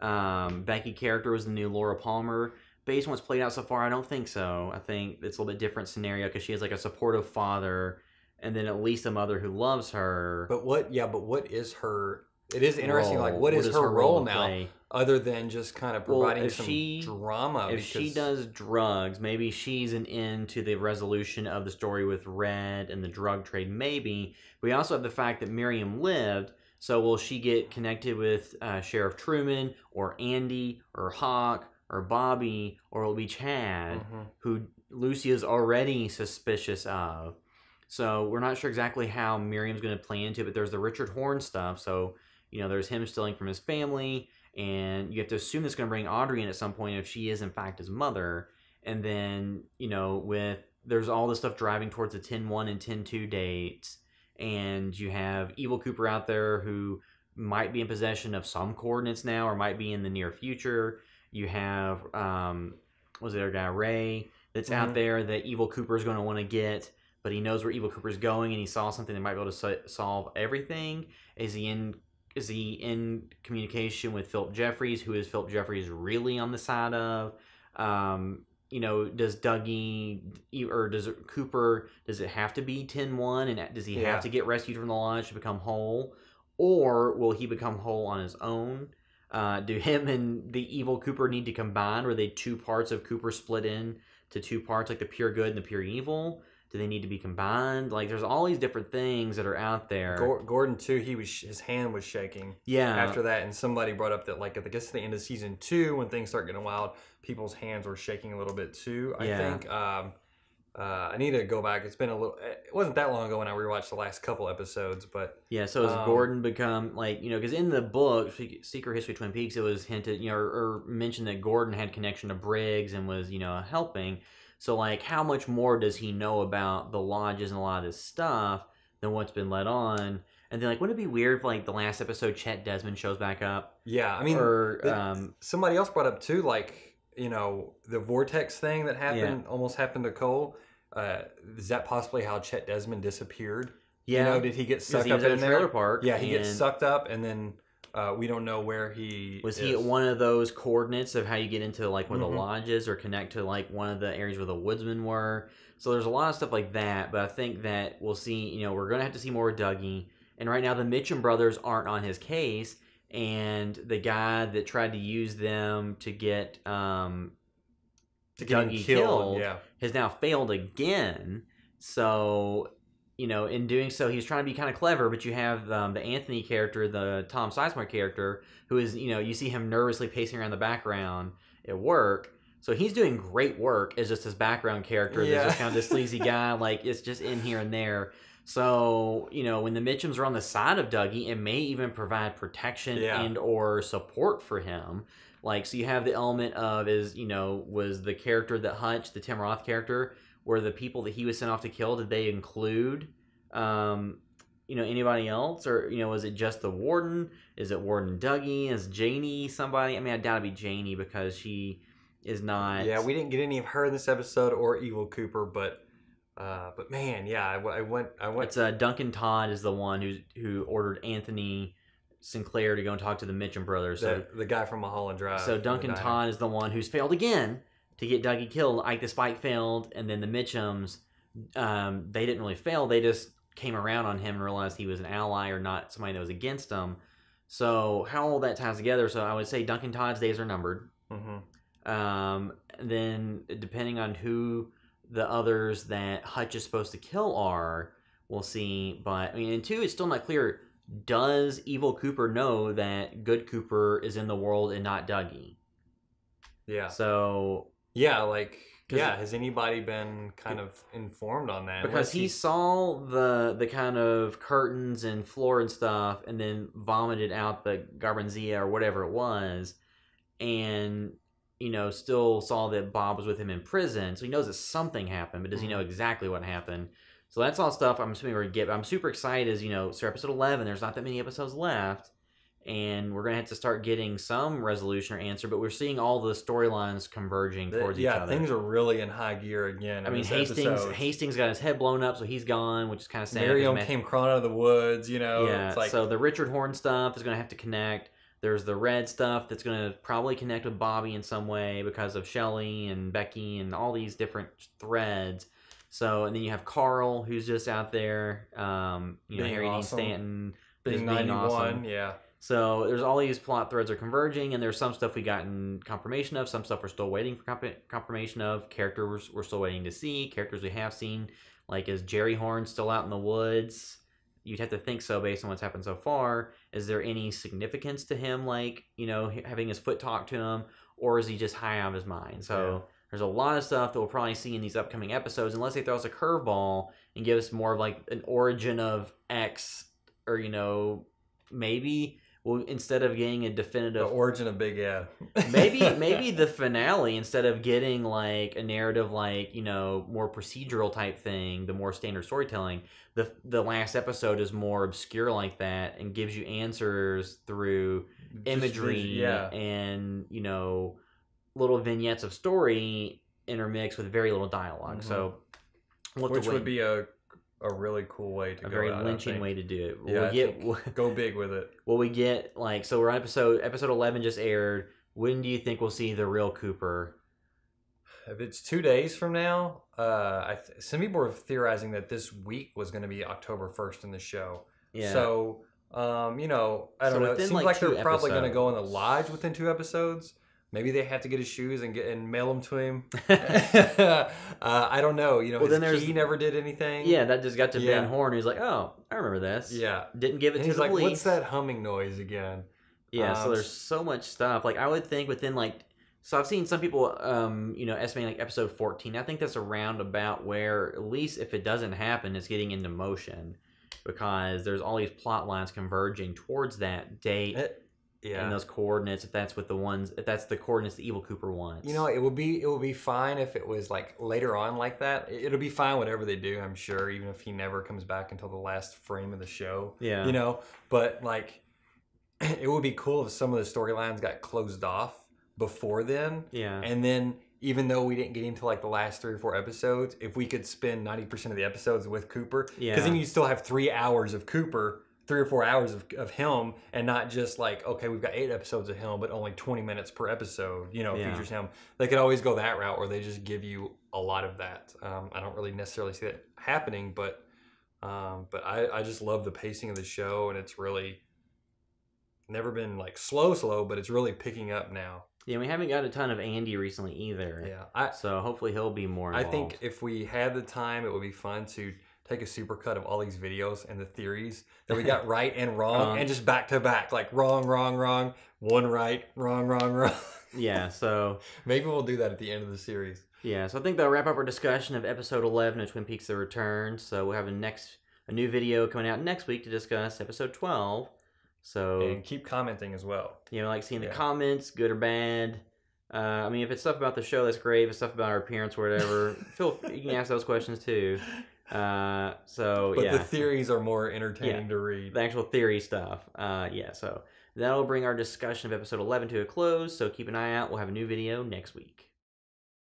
the um, Becky character was the new Laura Palmer. Based on what's played out so far, I don't think so. I think it's a little bit different scenario because she has like a supportive father, and then at least a mother who loves her. But what? Yeah, but what is her? It is interesting. Like, role. what is, her, role, to now, play? other than just kind of providing if some she- drama? if she does drugs, maybe she's an end to the resolution of the story with Red and the drug trade. Maybe we also have the fact that Miriam lived. So will she get connected with uh, Sheriff Truman or Andy or Hawk or Bobby or will it be Chad, Mhm. who Lucia's already suspicious of? So we're not sure exactly how Miriam's going to play into it, but there's the Richard Horne stuff. So you know, there's him stealing from his family, and you have to assume it's going to bring Audrey in at some point if she is in fact his mother. And then you know, with there's all this stuff driving towards the 10-1 and 10-2 dates, and you have Evil Cooper out there who might be in possession of some coordinates now, or might be in the near future. You have um, was there a guy Ray that's out Mhm. there that Evil Cooper is going to want to get, but he knows where Evil Cooper's going, and he saw something that might be able to so- solve everything. Is he in? Is he in communication with Philip Jeffries? Who is Philip Jeffries really on the side of? Um, you know, does Dougie or does Cooper? Does it have to be 10-1 and does he Yeah. have to get rescued from the lodge to become whole, or will he become whole on his own? Uh, do him and the evil Cooper need to combine? Were they two parts of Cooper split in to two parts, like the pure good and the pure evil? Do they need to be combined? Like, there's all these different things that are out there. Gor- Gordon too. He was his hand was shaking yeah, after that, and somebody brought up that like at the I guess at the end of season two, when things start getting wild, people's hands were shaking a little bit too. I Yeah. think. Um, uh, I need to go back. It's been a little. It wasn't that long ago when I rewatched the last couple episodes, but Yeah, so has Um, Gordon become like you know because in the book Secret History of Twin Peaks it was hinted you know or, or mentioned that Gordon had connection to Briggs and was you know helping. So like how much more does he know about the lodges and a lot of this stuff than what's been let on? And then like wouldn't it be weird if like the last episode Chet Desmond shows back up yeah, I mean, or um somebody else brought up too, like you know the vortex thing that happened almost happened to Cole. Uh, is that possibly how Chet Desmond disappeared? yeah You know, did he get sucked he up in a there? trailer park Yeah, he gets sucked up, and then uh, we don't know where he Was is. he at one of those coordinates of how you get into like where Mhm. the lodges or connect to like one of the areas where the woodsmen were? So there's a lot of stuff like that, but I think that we'll see. You know, we're gonna have to see more Dougie, and right now the Mitchum brothers aren't on his case, and the guy that tried to use them to get um to get Dougie killed? killed. Yeah, has now failed again. So, you know, in doing so, he's trying to be kind of clever. But you have um, the Anthony character, the Tom Sizemore character, who is, you know, you see him nervously pacing around the background at work. So he's doing great work as just his background character. Yeah. That's just kind of this sleazy guy. Like it's just in here and there. So you know, when the Mitchums are on the side of Dougie, it may even provide protection Yeah. and or support for him. Like, so you have the element of is you know was the character that Hutch, the Tim Roth character, were the people that he was sent off to kill. Did they include, um, you know, anybody else, or you know, was it just the warden? Is it Warden Dougie? Is Janie somebody? I mean, I doubt it'd be Janie because she is not. yeah. We didn't get any of her in this episode or Evil Cooper, but uh, but man, yeah, I went, I went. It's uh, Duncan Todd is the one who who ordered Anthony Sinclair to go and talk to the Mitchum brothers. So the, the guy from Mulholland Drive. So Duncan. Todd is the one who's failed again to get Dougie killed. Ike the Spike failed, and then the Mitchums, um, they didn't really fail. They just came around on him and realized he was an ally or not somebody that was against them. So how all that ties together? So I would say Duncan Todd's days are numbered. Mhm. Um, then depending on who the others that Hutch is supposed to kill are, we'll see. But I mean, and two, it's still not clear. Does Evil Cooper know that Good Cooper is in the world and not Dougie? Yeah, So yeah, like yeah. Has anybody been kind of informed on that? because Unless he saw the the kind of curtains and floor and stuff, and then vomited out the garmonbozia or whatever it was, and you know still saw that Bob was with him in prison, so he knows that something happened, but does he know mm-hmm. exactly what happened? So that's all stuff I'm assuming we're gonna get. I'm super excited, as you know, so episode eleven. There's not that many episodes left. And we're gonna have to start getting some resolution or answer, but we're seeing all the storylines converging The- towards each yeah, other. things are really in high gear again. I mean, Hastings episode. Hastings got his head blown up, so he's gone, which is kind of sad. 'cause Miriam Ma- came crawling out of the woods. You know, yeah, it's like so the Richard Horne stuff is going to have to connect. There's the Red stuff that's going to probably connect with Bobby in some way because of Shelly and Becky and all these different threads. So, and then you have Carl, who's just out there, um, you know, Harry awesome. Dean Stanton, being just ninety one. awesome. Yeah, So there's all these plot threads are converging, and there's some stuff we gotten confirmation of, some stuff we're still waiting for comp- confirmation of. Characters we're still waiting to see. Characters we have seen, like is Jerry Horne still out in the woods? You'd have to think so based on what's happened so far. Is there any significance to him, like you know, having his foot talk to him, or is he just high out of his mind? So. There's a lot of stuff that we'll probably see in these upcoming episodes, unless they throw us a curveball and give us more of like an origin of X, or you know, maybe well, instead of getting a The definitive origin of Big Ed. maybe maybe the finale instead of getting like a narrative like you know more procedural type thing the more standard storytelling the the last episode is more obscure like that and gives you answers through imagery yeah. and you know little vignettes of story intermixed with very little dialog Mhm. so we'll have to Which would be a a really cool way to a go. very out, Lynchian way to do it Yeah, we'll get go big with it. will we get like so we're on episode episode 11 just aired when do you think we'll see the real cooper If it's two days from now, uh, I th- some people are theorizing that this week was going to be October first in the show. yeah So, um, you know, I don't know. It seems like, like, they're probably going to go in the lodge within two episodes. Maybe they have to get his shoes and get and mail them to him. uh, I don't know. You know, Well, his then key never did anything. Yeah, that just got to Yeah. Ben Horne. Who's like, "Oh, I remember this." yeah. didn't give it And to he's the like, police. "What's that humming noise again?" Yeah, so Um, there's so much stuff. Like I would think within like, so I've seen some people, um, you know, estimating like episode 14. I think that's around about where at least if it doesn't happen, it's getting into motion because there's all these plot lines converging towards that date It- yeah. and those coordinates. If that's what the ones, if that's the coordinates the Evil Cooper wants. You know, it would be it would be fine if it was like later on like that. It- It'll be fine whatever they do. I'm sure, even if he never comes back until the last frame of the show. yeah, You know, but like, it would be cool if some of the storylines got closed off before then, yeah, and then even though we didn't get into like the last three or four episodes, if we could spend ninety percent of the episodes with Cooper, Yeah. because then you still have three hours of Cooper. Three or four hours of, of him, and not just like okay, we've got eight episodes of him, but only twenty minutes per episode. You know, Yeah. features him. They could always go that route, where they just give you a lot of that. Um, I don't really necessarily see that happening, but um, but I, I just love the pacing of the show, and it's really never been like slow, slow, but it's really picking up now. yeah. We haven't got a ton of Andy recently either. Yeah, I So hopefully he'll be more. I think if we had the time, it would be fun to take a supercut of all these videos and the theories that we got right and wrong, Um, and just back to back, like wrong, wrong, wrong, one right, wrong, wrong, wrong. Yeah. So Maybe we'll do that at the end of the series. Yeah, so I think that'll wrap up our discussion of episode 11 of Twin Peaks The Return. So we'll have a next a new video coming out next week to discuss episode 12. So, And keep commenting as well. you know, like seeing the comments, good or bad. Uh, I mean, if it's stuff about the show, that's great. If it's stuff about our appearance or whatever, feel you can ask those questions too. Uh, so But yeah, the theories are more entertaining to read. the actual theory stuff. Uh, yeah, so that'll bring our discussion of episode 11 to a close. So keep an eye out. We'll have a new video next week.